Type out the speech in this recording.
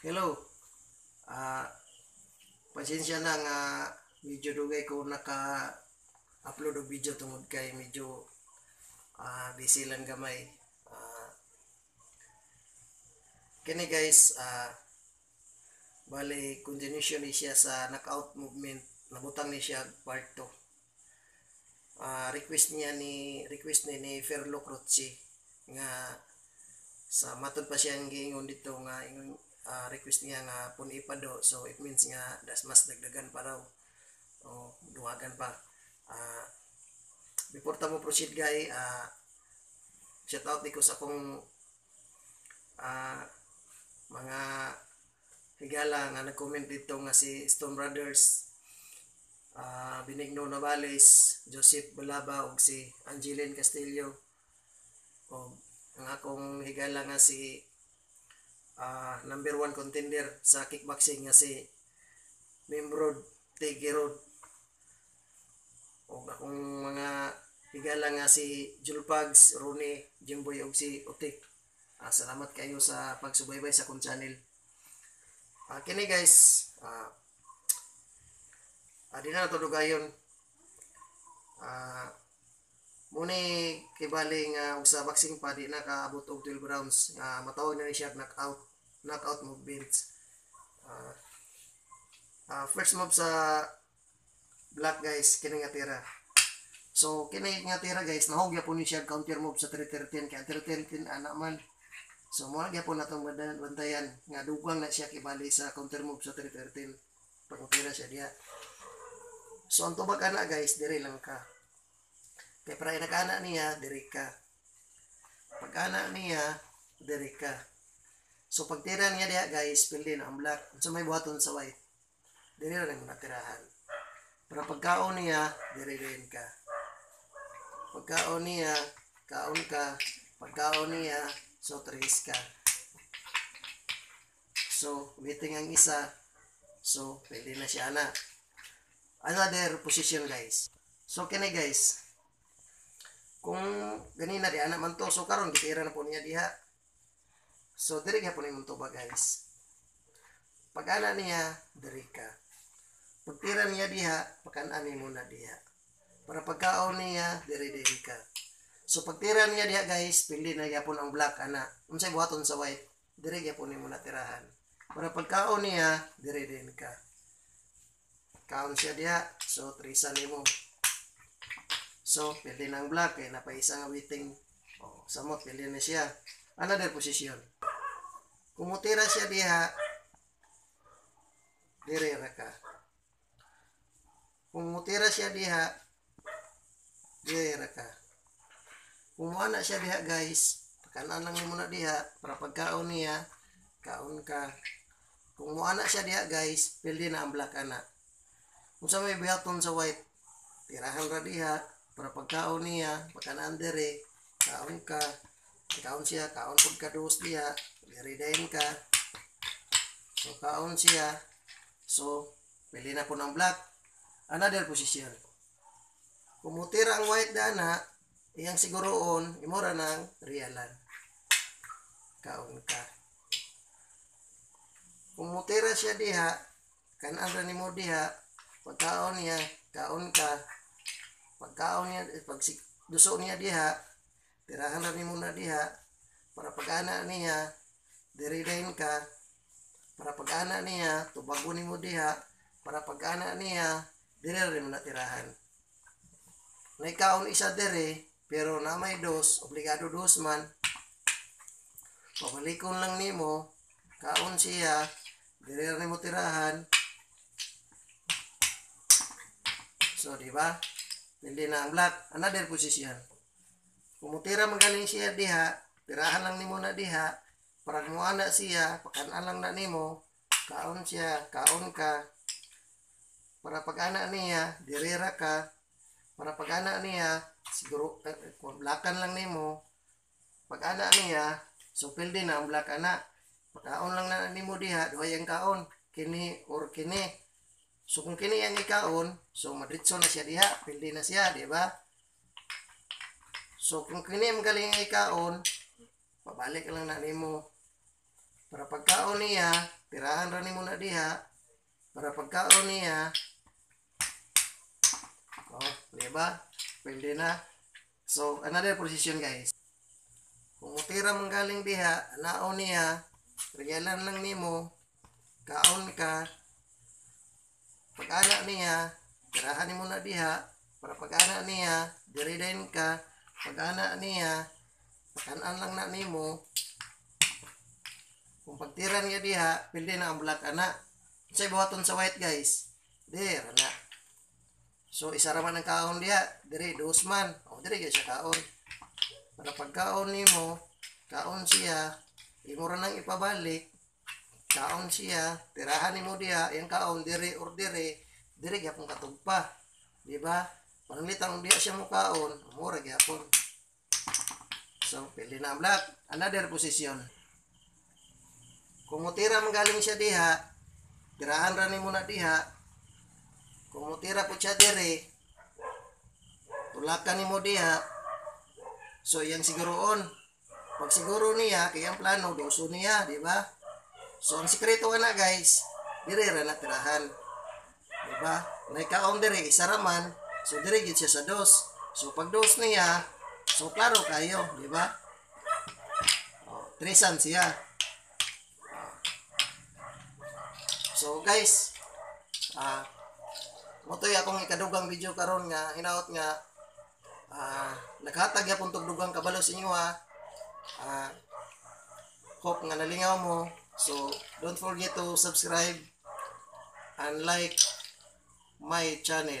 Hello. Ah, pasensya na nga medyo dugay ko naka upload og video tungod kay medyo ah, busy lang gamay. Ah, kini guys, ah, bali continuation ni siya sa knockout movement. Nabutang ni siya part 2. Ah, request niya ni request ni ni Ferlo Cruzzi nga sa matod pa siya ang giingon dito nga ingon ah, request niya nga pun ipado so it means nga das mas dagdagan pa raw o duwagan pa. Ah, before ta proceed guy ah, shout out ko sa akong ah, mga higala nga nag-comment dito nga si Stone Brothers. Ah, Benigno Navales Joseph Balaba ug si Angeline Castillo. O ang akong higala nga si ah, number one contender sa kickboxing nga si Membrod Tigirod o akong mga higala nga si Julpags, Rune, Jimboy ug si Utik. Ah, salamat kayo sa pagsubaybay sa akong channel. Ah, kini guys, ah, ah, di na nato dugayon. Ah, muni kibali nga og sa boxing pa di na kaabot og 12 rounds nga matawag na ni siya knockout knockout movements. Ah, ah, first move sa black guys kini nga tira. So kini nga tira guys nahog gyapon ni siya counter move sa 313 kaya 313 ana man. So mo gyapon natong bantayan. Nga dugang na siya kibali sa counter move sa 313 pag tira siya diha. So ang tubag ana guys dire lang ka. Kay para nagana niya dire ka. Pag ana niya dire ka so pag tira niya diha guys pili na ang black so may buhaton sa white dire na lang natirahan para pagkaon niya, dire-dirin ka. Pagkaon niya, kaon ka. Pagkaon niya, so trace ka. So, waiting ang isa. So, pwede na siya na. Another position, guys. So, kini guys. Kung ganina di anak man to, so karon gitira na po niya diha. So, dire ka po ni ba guys. Pag ana niya, dire ka. Pagtira niya diha, pakanani mo na diha. Para pagkaon niya, dire-dire ka. So pagtira niya diha guys, pili na yapon ang black ana. Unsay buhaton sa white, dire gyapon nimo natirahan. Para pagkaon niya, dire-dire ka. Kaon siya diha, so trisa nimo. So pili na ang black kay napaisa nga waiting. Oh, samot pili na siya. Another position. Kumutira siya diha, dire ra ka. Kung mutira siya diha. Dira ka. Wala siya diha guys. Pakanan lang mo na diha. Para pagkaon niya kaon ka. Wala siya diha guys. Pildi na ang black ana. Kung sa may bihaton sa white? Tirahan ra diha. Para pagkaon niya pakanan dire kaon ka kaon siya kaon pag kadus diha diri dayon ka so kaon siya so pili na po ng black another position. Kumutira ang white dana, iyang siguroon, imura ng realan. Kaon ka. Kumutira siya diha, kanan ra nimo diha, pagkaon niya, kaon ka. Pagkaon niya, pag duso niya diha, tirahan ra nimo na diha, para pag-ana niya, diridain ka, para pag-ana niya, tubago nimo diha, para pag-ana niya, dire rin mo. Na ikaon isa dire, pero na may dos, obligado dos man, pabalikon lang nimo, kaon siya, dire rin mo tirahan. So, di ba? Hindi na ang black, another position. Kumutira magaling siya diha, tirahan lang nimo na diha, para muana siya, pakanan lang na nimo, kaon siya, kaon ka, para pag-ana niya, dirira ka, para pag-ana niya, siguro, eh, kung blakan lang nimo, pag-ana niya, so pildi na ang black ana, pagkaon lang na nimo diha, duhay ang kaon, kini or kini, so kung kini ang ikaon, so madritso na siya diha, pildi na siya, di ba? So kung kini ang galing ang ikaon, pabalik lang na nimo, para pagkaon niya, tirahan ra nimo na diha. Para pagkaon niya oh di ba? Pwede na. So another position guys. Kung utira man galing diha naon niya regyalan lang nimo kaon ka. Pag-ana niya tirahan nimo na diha. Para pag-ana niya diri din ka pag-ana niya pakanan lang na nimo. Kung pagtira niya diha pwede na ang black ana. Say buhaton sa white guys? There na. So isa ra man ang kaon diha. Diri dos man. O diri gyud siya kaon. Para pagkaon nimo kaon siya imo ra nang ipabalik. Kaon siya tirahan nimo diha. Yung kaon diri or diri. Diri gyapon katugpa. Di ba panglitan diha siya mo kaon mura gyapon. So pili na ang black. Another position. Kung mutira man galing siya diha tirahan ra nimo na diha. Kung mutira po siya diri tulakan nimo diha. So yang siguroon pag siguro niya kaya ang plano doso niya di ba? So ang sikreto na guys diri ra na tirahan di ba? May kaon diri isa ra man so gid siya sa dos so pag dos niya so klaro kayo di ba oh, trisan siya So guys, ah motoy akong ikadugang video karon nga hinaot nga ah naghatag yapon tog dugang kabalo sa inyo ha. Ah hope nga nalingaw mo. So don't forget to subscribe and like my channel.